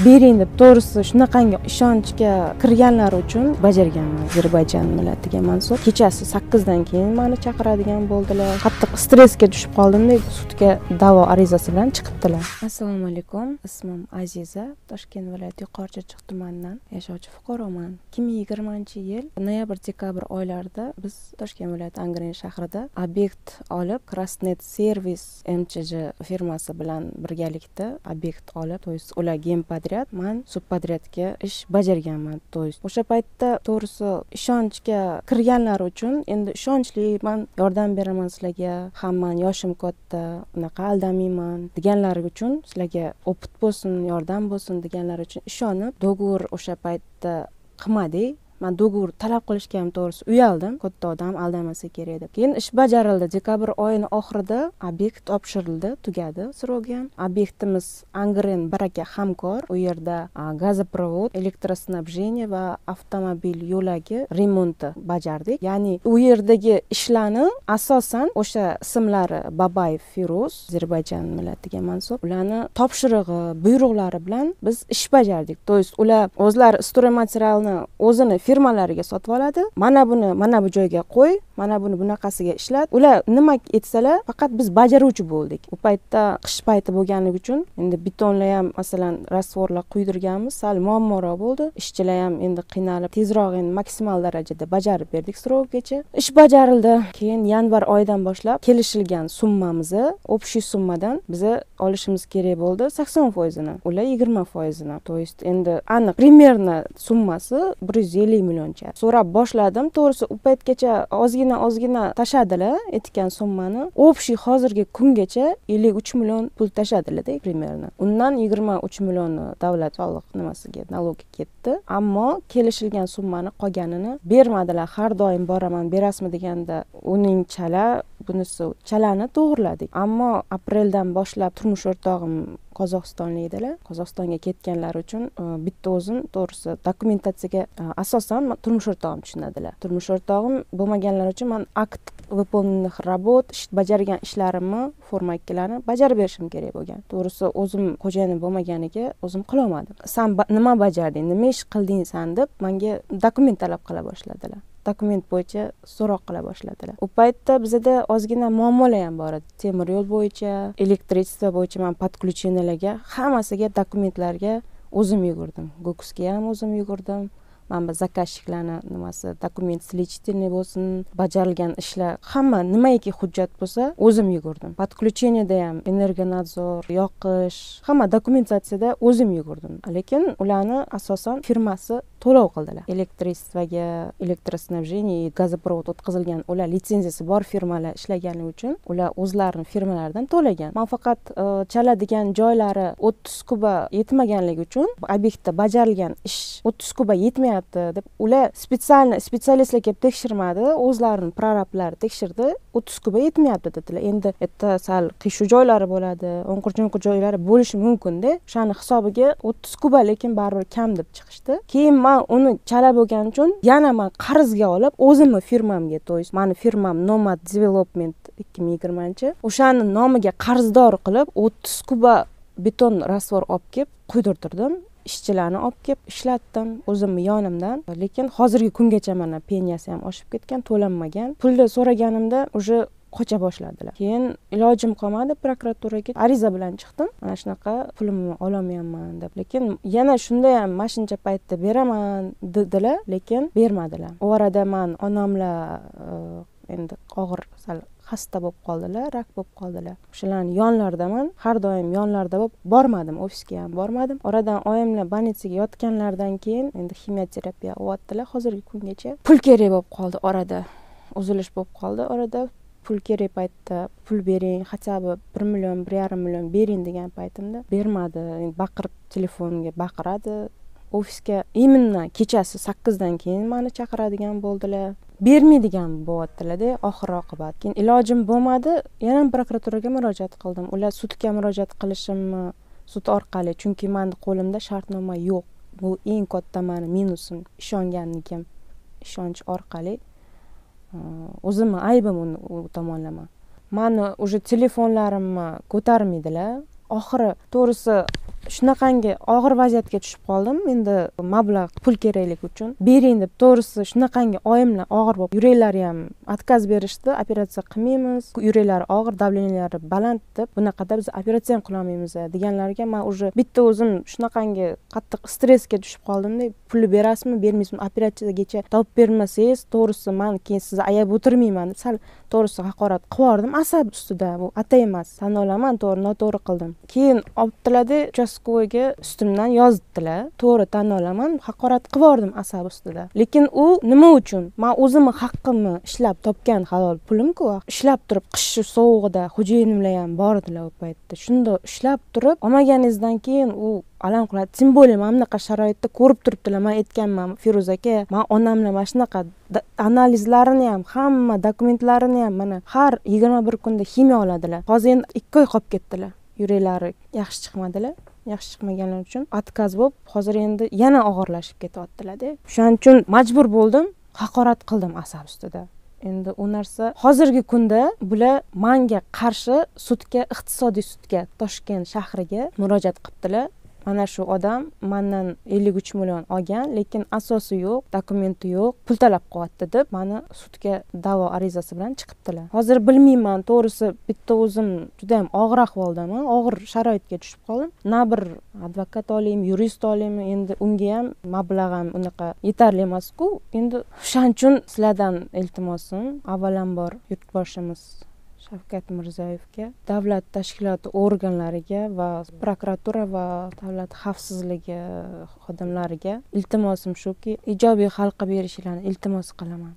bering deb to'g'risi shunaqangi ishonchga kirganlari uchun bajarganman ozarbayjon millatiga mansub kechasi sakkizdan keyin mani chaqiradigan bo'ldilar. Qattiq stressga tushib qoldimda sudga da'vo arizasi bilan chiqibdilar. Assalomu alaykum ismim aziza. Toshkent viloyati yuqori chirchiq tumanidan yashovchi fuqaroman. ikki ming yigirmanchi yil noyabr dekabr oylarida biz toshkent viloyati angren shahrida obyekt olib krasnet servis mchj firmasi bilan birgalikda obyekt olib то есть ular подряд man subpoдрядga ish bajarganman то есть o'sha paytda to'g'risi ishonchga kirganlari uchun endi ishonchli man yordam beraman sizlarga ham man yoshim katta unaqa aldamayman deganlari uchun sizlarga opit bo'lsin yordam bo'lsin deganlari uchun ishonib dogovor o'sha paytda qilmadik man dogovor talab qilishga ham to'g'risi uyaldim. Katta odam aldamasa kerak deb. Keyin ish bajarildi. Dekabr oyini oxirida obyekt topshirildi tugadi сроgi ham. Obyektimiz angren baraka hamkor. U yerda gazoprovod elektroснабжение va avtomobil yo'lagi remonti bajardik. Ya'ni u yerdagi ishlarni asosan o'sha ismlari babayev feruz ozarbayjon millatiga mansub. Ularni topshirig'i buyruqlari bilan biz ish bajardik. То есть ular o'zlari stroymaterialni o'zini firmalariga sotib oladi. Mana buni mana bu joyga qo'y. Mana buni bunaqasiga ishlat ular nima aytsalar faqat biz bajaruvchi bo'ldik. U paytda qish payti bo'lganligi uchun endi betonlar ham masalan rastvorlar quydirganmiz sal muammoroq bo'ldi. Ishchilar ham endi qiynalib tezroq endi maksimal darajada bajarib berdik срокgacha ish bajarildi. Keyin yanvar oyidan boshlab kelishilgan summamizni общий summadan biza olishimiz kerak bo'ldi sakson foizini ular yigirma foizini. То есть endi aniq примерно summasi bir yuz ellik millioncha. So'rab boshladim to'g'risi u paytgacha ozgina ozgina tashladilar aytgan summani общий hozirgi kungacha ellik uch million pul tashladilarda примерно undan yigirma uch millioni davlat soliq nimasiga налоги ketdi. Ammo kelishilgan summani qolganini bermadilar. Har doim boraman berasizmi deganda uning chala bunisi chalani to'g'irladik ammo apreldan boshlab turmush o'rtog'im qozog'istonlik edilar. Qozog'istonga ketganlari uchun e, bitta o'zim to'g'risi dokumentatsiyaga e, asosan turmush o'rtog'im tushunadilar. Turmush o'rtog'im bo'lmaganlari uchun man akt выполненных работ bajargan ishlarimni forma ikkilarni bajarib berishim kerak bo'lgan. To'g'risi o'zim xo'jayinim bo'lmaganiga o'zim qilolmadim. San nima bajarding nima ish qilding san deb manga dokument talab qila boshladilar. Dokument bo'yicha so'roq qila boshladilar. U paytda bizada ozgina muammolar ham bor. Edi temir yo'l bo'yicha elektrichество bo'yicha man подключенияларga hammasiga dokumentlarga o'zim yugurdim. Gokusga ham o'zim yugurdim. Mana bu заказчикlarni nimasi dokument сличительный bo'lsin bajarilgan ishlar hamma nimaiki hujjat bo'lsa o'zim yugurdim. Подключениеda ham energonadzor yoqish hamma dokumentatsiyada o'zim yugurdim. Lekin ularni asosan firmasi to'lov qildilar. Электричествоga elektroснабжение gazoprovod o'tkazilgan ular litsenziyasi bor firmalar ishlagani uchun ular o'zlarini firmalaridan to'lagan. Man faqat e, chaladigan joylari o'ttiz kuba yetmaganligi uchun obyektda bajarilgan ish o'ttiz kuba yetmayapti deb ular специально специалистlar kelib tekshirmadi o'zlarini prorablari tekshirdi o'ttiz kuba yetmayapti dedilar. Endi erta sal qiyshuv joylari bo'ladi o'nqir cho'nqir joylari bo'lishi mumkinda. O'shani hisobiga o'ttiz kuba lekin baribir kam deb chiqishdi. Keyin man man uni chala bo'lgani uchun yana man qarzga olib o'zimni firmamga то есть mani firmam nomad development ikki ming yigirmanchi o'shani nomiga qarzdor qilib o'ttiz kuba beton rasvor olib kelib quydirtirdim ishchilarni olib kelib ishlatdim o'zimni yonimdan. Lekin hozirgi kungacha mana peniyasi ham oshib ketgan to'lanmagan. Pulni so'raganimda уже qocha boshladilar. Keyin ilojim qolmadi prokuraturaga ariza bilan chiqdim. Mana shunaqa pulimni ololmayapman deb. Lekin yana shunda ham mana shuncha paytda beraman dedilar lekin bermadilar. U orada man onamlar e, endi og'ir sal xasta bo'lib qoldilar rak bo'lib qoldilar. O'shalarni yonlaridaman har doim yonlarida bo'lib bormadim ofisga ham bormadim. Oradan oyimlar больницаga yotganlaridan keyin endi ximioterapiya olyaptilar hozirgi kungacha pul kerak bo'lib qoldi orada uzilish bo'lib qoldi. Orada pul kerak paytda pul bering хотя бы bir million bir yarim million bering degan paytimda bermadi. Baqirib telefonga baqiradi. Ofisga именно kechasi sakkizdan keyin mani chaqiradigan bo'ldilar. Bermaydigan bo'lyaptilarda oxir oqibat. Keyin ilojim bo'lmadi. Yana prokuraturaga murojaat qildim. Ular sudga murojaat qilishimni sud orqali chunki mani qo'limda shartnoma yo'q. Bu eng katta mani minusim ishonganligim ishonch orqali Э, o'zimni aybim u tomonlama. Mani уже telefonlarimni ko'tarmaydilar. Oxiri to'g'risi shunaqangi og'ir vaziyatga tushib qoldim. Endi mablag' pul kerakligi uchun bering deb to'g'risi shunaqangi oyimlar og'ir bo'lib yuraklari ham отказ berishdi. Operatsiya qilmaymiz. Yuraklari og'ir давлениялari baland deb bunaqada biz operatsiya ham qilolmaymiz deganlariga man уже bitta o'zim shunaqangi qattiq stressga tushib qoldimda pulni berasizmi bermaysizmi operatsiyagacha topib bermasangiz to'g'risi man keyin sizni ayab o'tirmayman deb sal to'g'risi haqorat qilib yubordim. Asab ustida bu ata emas tan olaman to'g'ri noto'g'ri qildim. Keyin olibdilarda uchastkovoyga ustimdan yozibdilar. To'g'ri tan olaman. Haqorat qilib yubordim asab ustida. Lekin u nima uchun? Man o'zimni haqqimni ishlab topgan halol pulimku. Ishlab turib qish sovug'ida xo'jayinimlar bilan bor edilar u paytda. Shundoq ishlab turib olmaganingizdan keyin u alam qiladi тем более mana bunaqa sharoitda ko'rib turibdilar. Man aytganman feruza aka man onam bilan mana shunaqa analizlarini ham hamma dokumentlarini ham mana har yigirma bir kunda ximiya oladilar. Hozir endi ikki oy qolib ketdilar. Yuraklari yaxshi chiqmadilar. Yaxshi chiqmaganligi uchun отказ bo'lib hozir endi yana og'irlashib ketyaptilarda. O'shaning uchun majbur bo'ldim haqorat qildim asab ustida. Endi u narsa hozirgi kunda bular manga qarshi sudga iqtisodiy sudga toshkent shahriga murojaat qilibdilar. Mana shu odam mandan ellik uch million olgan lekin asosi yo'q dokumenti yo'q pul talab qilyapti deb mani sudga da'vo arizasi bilan chiqibdilar. Hozir bilmayman to'g'risi bitta o'zim judayam og'ir ahvoldaman og'ir sharoitga tushib qoldim. Na bir advokat olaymi yurist olaymi endi unga ham mablag'im unaqa yetarli emasku. Endi o'shaning uchun sizlardan iltimosim avvalambor yurtboshimiz shavkat mirziyoyevga davlat tashkiloti organlariga va prokuratura va davlat xavfsizligi xodimlariga iltimosim shuki ijobiy hal qilib iltimos qilaman.